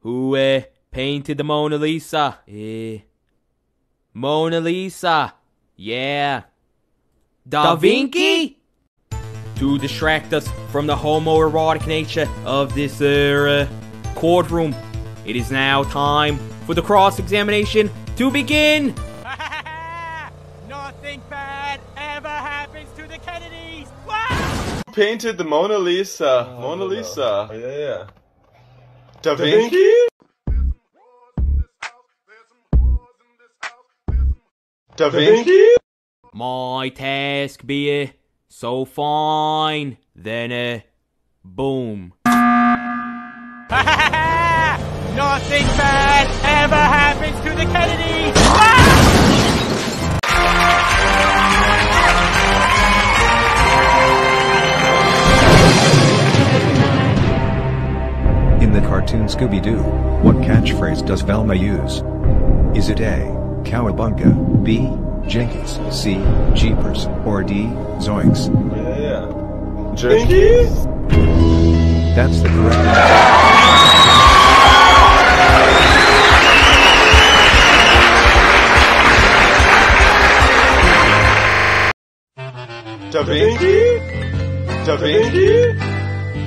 who uh, painted the Mona Lisa? Uh, Mona Lisa. Yeah. Da Vinci? To distract us from the homoerotic nature of this uh, courtroom, it is now time for the cross examination to begin. Nothing bad ever happens to the Kennedys. painted the Mona Lisa? Mona Lisa. Yeah, yeah. Da Vinci? Da Vinci? My task be so fine, then uh, boom. Nothing bad ever happens to the Kennedys. In the cartoon Scooby Doo, what catchphrase does Velma use? Is it A. Cowabunga, B. Jinkies, C. Jeepers, or D. Zoinks? Yeah, yeah. Jinkies? That's the correct answer. Da Vinci? Da Vinci?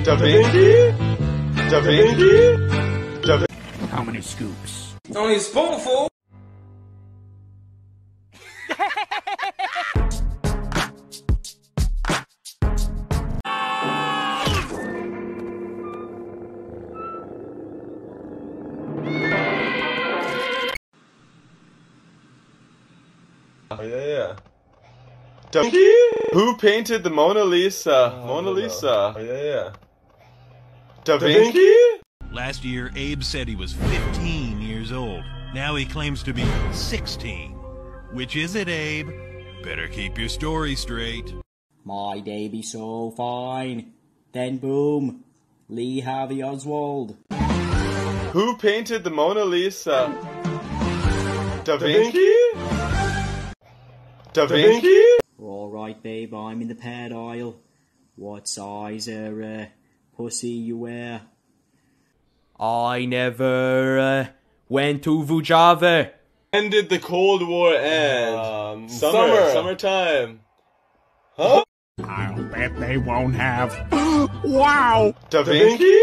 Da Vinci? Da Vinci? Da Vinci? How many scoops? Only a spoonful. Oh, yeah, yeah. Da Vinci? Who painted the Mona Lisa? Oh, Mona Lisa. Oh, yeah, yeah. Da Vinci? Last year, Abe said he was 15 years old. Now he claims to be 16. Which is it, Abe? Better keep your story straight. My day be so fine. Then boom, Lee Harvey Oswald. Who painted the Mona Lisa? Da Vinci? Da Vinci? Alright, babe, I'm in the pad aisle. What size er, uh, pussy you wear? I never uh, went to Vujava. When did the Cold War end? Um, summer, summer. summertime. Huh? I'll bet they won't have. wow! Da Vinci?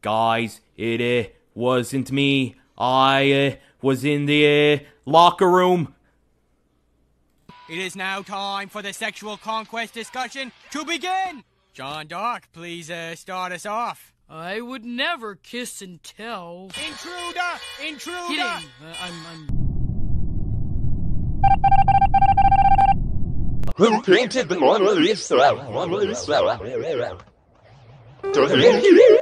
Guys, it uh, wasn't me. I uh, was in the uh, locker room. It is now time for the sexual conquest discussion to begin. John Dark, please uh, start us off. I would never kiss and tell. Intruder! Intruder! Kidding. Uh, I'm, I'm. Who painted the Mona Lisa? Mona Lisa. Da Vinci?